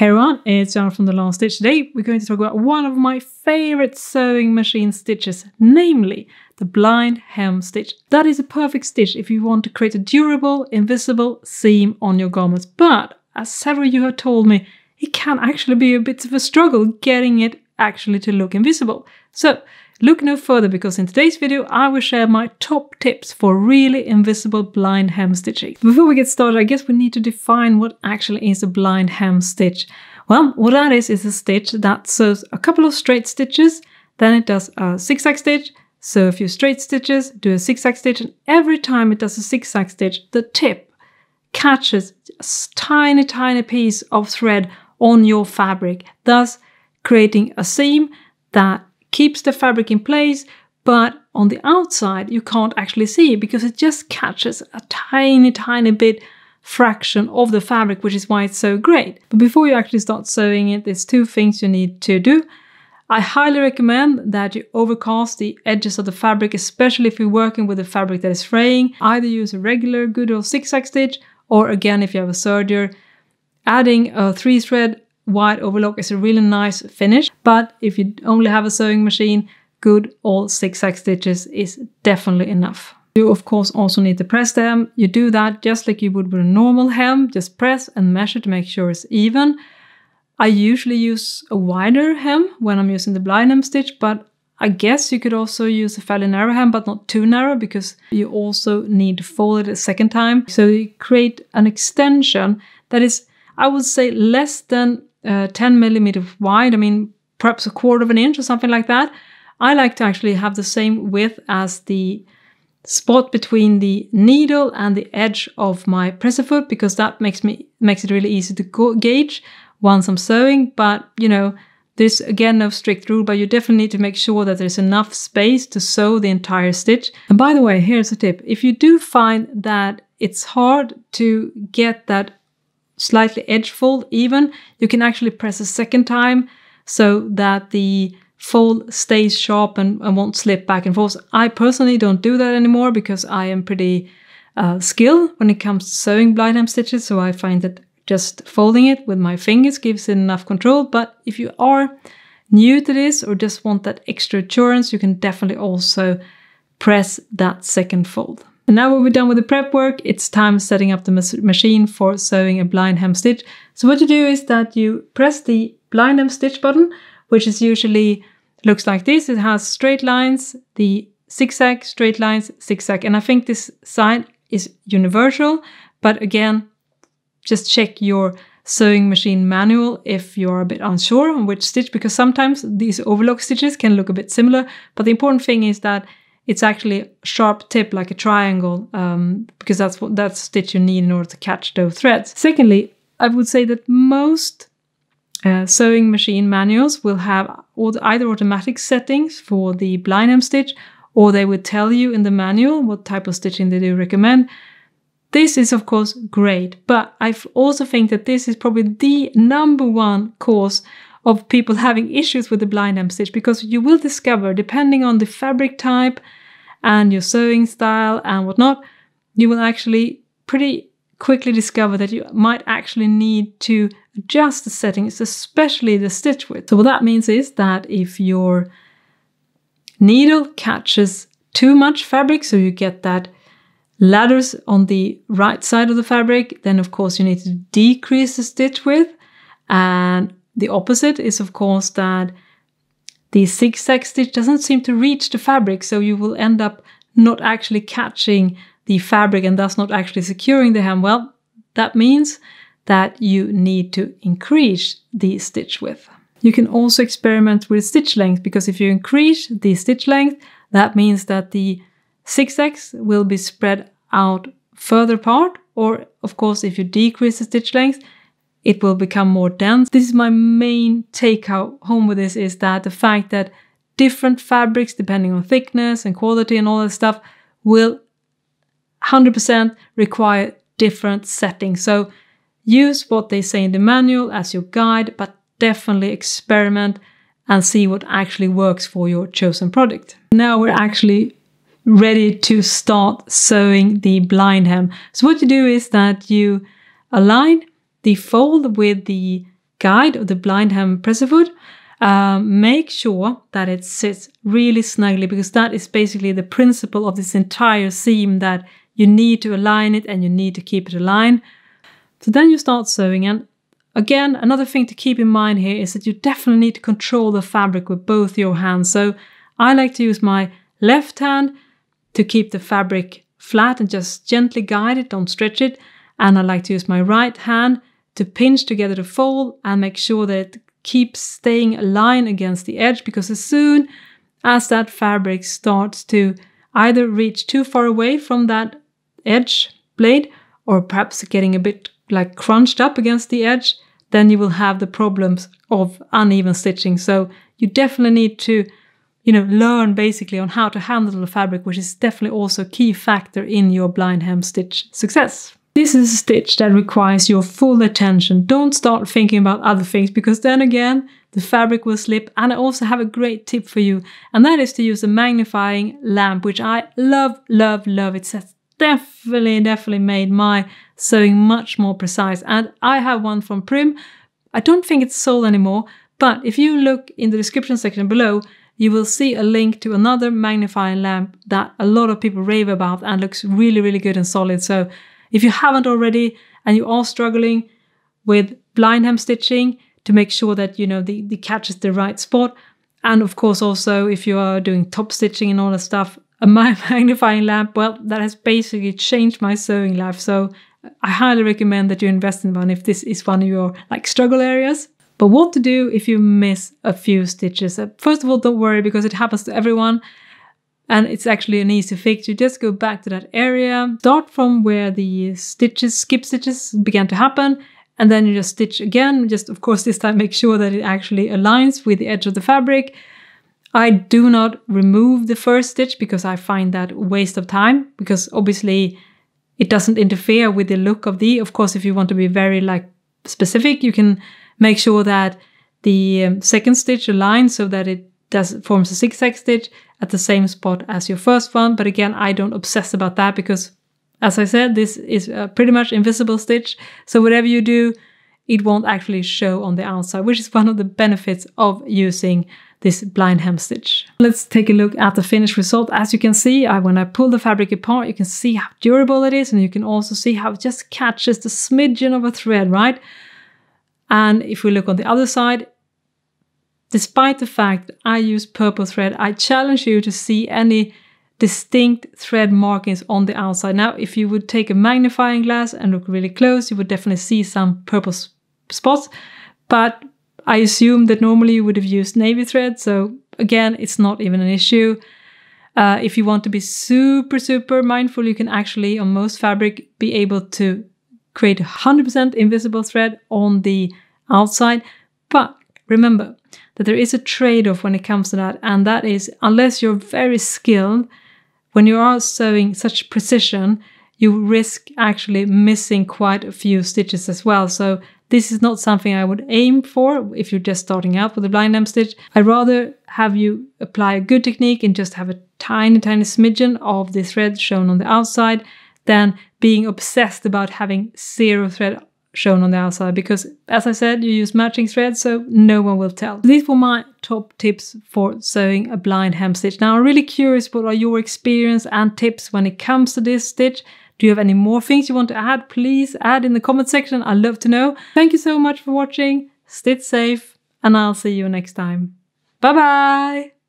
Hey everyone, it's Johanna from The Last Stitch. Today we're going to talk about one of my favorite sewing machine stitches, namely the blind hem stitch. That is a perfect stitch if you want to create a durable, invisible seam on your garments. But as several of you have told me, it can actually be a bit of a struggle getting it actually to look invisible. So Look no further because in today's video I will share my top tips for really invisible blind hem stitching. Before we get started I guess we need to define what actually is a blind hem stitch. Well, what that is is a stitch that sews a couple of straight stitches, then it does a zigzag stitch, sew a few straight stitches, do a zigzag stitch, and every time it does a zigzag stitch, the tip catches a tiny, tiny piece of thread on your fabric, thus creating a seam that keeps the fabric in place, but on the outside you can't actually see because it just catches a tiny, tiny bit fraction of the fabric, which is why it's so great. But before you actually start sewing it, there's two things you need to do. I highly recommend that you overcast the edges of the fabric, especially if you're working with a fabric that is fraying. Either use a regular good old zigzag stitch, or again, if you have a serger, adding a three thread wide overlock is a really nice finish. But if you only have a sewing machine, good old zigzag stitches is definitely enough. You of course also need to press the hem. You do that just like you would with a normal hem. Just press and measure to make sure it's even. I usually use a wider hem when I'm using the blind hem stitch, but I guess you could also use a fairly narrow hem, but not too narrow because you also need to fold it a second time. So you create an extension that is, I would say, less than uh, 10 millimeters wide, I mean, perhaps a quarter of an inch or something like that. I like to actually have the same width as the spot between the needle and the edge of my presser foot because that makes me makes it really easy to gauge once I'm sewing. But you know, there's again no strict rule, but you definitely need to make sure that there's enough space to sew the entire stitch. And by the way, here's a tip: if you do find that it's hard to get that slightly edge fold even, you can actually press a second time so that the fold stays sharp and, and won't slip back and forth. I personally don't do that anymore because I am pretty uh, skilled when it comes to sewing blind hem stitches, so I find that just folding it with my fingers gives it enough control. But if you are new to this or just want that extra assurance, you can definitely also press that second fold. And now we're done with the prep work, it's time setting up the machine for sewing a blind hem stitch. So what you do is that you press the blind hem stitch button, which is usually looks like this. It has straight lines, the zigzag, straight lines, zigzag. And I think this sign is universal, but again, just check your sewing machine manual if you're a bit unsure on which stitch, because sometimes these overlock stitches can look a bit similar. But the important thing is that it's actually a sharp tip like a triangle um, because that's what that stitch you need in order to catch those threads. Secondly, I would say that most uh, sewing machine manuals will have either automatic settings for the blind hem stitch or they would tell you in the manual what type of stitching they do recommend. This is of course great, but I also think that this is probably the number one cause of people having issues with the blind hem stitch because you will discover, depending on the fabric type and your sewing style and whatnot, you will actually pretty quickly discover that you might actually need to adjust the settings, especially the stitch width. So what that means is that if your needle catches too much fabric, so you get that ladders on the right side of the fabric, then of course you need to decrease the stitch width. And the opposite is of course that the zigzag stitch doesn't seem to reach the fabric, so you will end up not actually catching the fabric and thus not actually securing the hem. Well, that means that you need to increase the stitch width. You can also experiment with stitch length because if you increase the stitch length, that means that the zigzags will be spread out further apart. Or, of course, if you decrease the stitch length, it will become more dense. This is my main take home with this is that the fact that different fabrics, depending on thickness and quality and all that stuff, will 100% require different settings. So use what they say in the manual as your guide, but definitely experiment and see what actually works for your chosen product. Now we're actually ready to start sewing the blind hem. So what you do is that you align the fold with the guide of the blind hem presser foot, um, make sure that it sits really snugly because that is basically the principle of this entire seam that you need to align it and you need to keep it aligned. So then you start sewing and again, another thing to keep in mind here is that you definitely need to control the fabric with both your hands. So I like to use my left hand to keep the fabric flat and just gently guide it, don't stretch it. And I like to use my right hand to pinch together the fold and make sure that it keeps staying aligned against the edge because as soon as that fabric starts to either reach too far away from that edge blade or perhaps getting a bit like crunched up against the edge, then you will have the problems of uneven stitching. So you definitely need to, you know, learn basically on how to handle the fabric, which is definitely also a key factor in your blind hem stitch success. This is a stitch that requires your full attention. Don't start thinking about other things because then again, the fabric will slip. And I also have a great tip for you, and that is to use a magnifying lamp, which I love, love, love. It's definitely, definitely made my sewing much more precise. And I have one from Prim. I don't think it's sold anymore, but if you look in the description section below, you will see a link to another magnifying lamp that a lot of people rave about and looks really, really good and solid. So if you haven't already and you are struggling with blind hem stitching to make sure that you know the, the catch is the right spot, and of course also if you are doing top stitching and all that stuff, a magnifying lamp, well, that has basically changed my sewing life. So I highly recommend that you invest in one if this is one of your like struggle areas. But what to do if you miss a few stitches? Uh, first of all, don't worry because it happens to everyone and it's actually an easy fix. You just go back to that area, start from where the stitches, skip stitches began to happen, and then you just stitch again. Just, of course, this time make sure that it actually aligns with the edge of the fabric. I do not remove the first stitch because I find that waste of time because obviously it doesn't interfere with the look of the. Of course, if you want to be very like specific, you can make sure that the um, second stitch aligns so that it does forms a zigzag stitch at the same spot as your first one. But again, I don't obsess about that because as I said, this is a pretty much invisible stitch. So whatever you do, it won't actually show on the outside, which is one of the benefits of using this blind hem stitch. Let's take a look at the finished result. As you can see, I, when I pull the fabric apart, you can see how durable it is, and you can also see how it just catches the smidgen of a thread, right? And if we look on the other side, Despite the fact I use purple thread, I challenge you to see any distinct thread markings on the outside. Now, if you would take a magnifying glass and look really close, you would definitely see some purple spots, but I assume that normally you would have used navy thread, so again, it's not even an issue. Uh, if you want to be super, super mindful, you can actually, on most fabric, be able to create 100% invisible thread on the outside. But remember, that there is a trade off when it comes to that, and that is unless you're very skilled, when you are sewing such precision, you risk actually missing quite a few stitches as well. So this is not something I would aim for if you're just starting out with a blind hem stitch. I'd rather have you apply a good technique and just have a tiny, tiny smidgen of the thread shown on the outside than being obsessed about having zero thread shown on the outside because as I said you use matching threads so no one will tell. These were my top tips for sewing a blind hem stitch. Now I'm really curious what are your experience and tips when it comes to this stitch. Do you have any more things you want to add? Please add in the comment section. I'd love to know. Thank you so much for watching. Stitch safe and I'll see you next time. Bye bye!